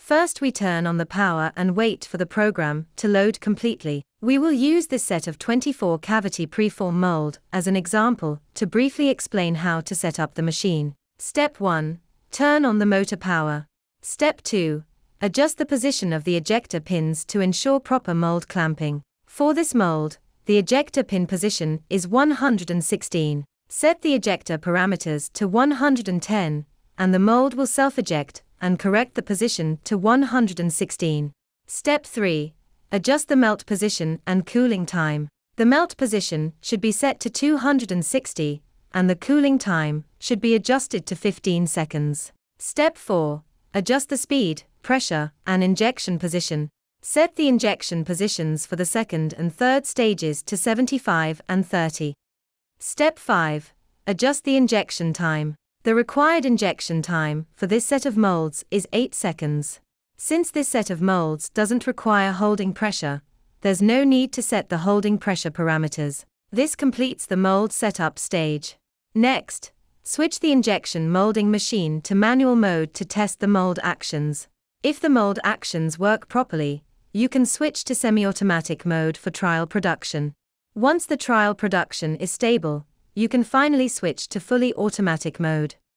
First, we turn on the power and wait for the program to load completely. We will use this set of 24 cavity preform mold as an example to briefly explain how to set up the machine. Step 1 Turn on the motor power. Step 2 Adjust the position of the ejector pins to ensure proper mold clamping. For this mold, the ejector pin position is 116. Set the ejector parameters to 110, and the mold will self eject and correct the position to 116. Step 3 Adjust the melt position and cooling time. The melt position should be set to 260, and the cooling time should be adjusted to 15 seconds. Step 4 Adjust the speed, pressure, and injection position. Set the injection positions for the second and third stages to 75 and 30. Step 5 Adjust the injection time. The required injection time for this set of molds is 8 seconds. Since this set of molds doesn't require holding pressure, there's no need to set the holding pressure parameters. This completes the mold setup stage. Next, switch the injection molding machine to manual mode to test the mold actions. If the mold actions work properly, you can switch to semi-automatic mode for trial production. Once the trial production is stable, you can finally switch to fully automatic mode.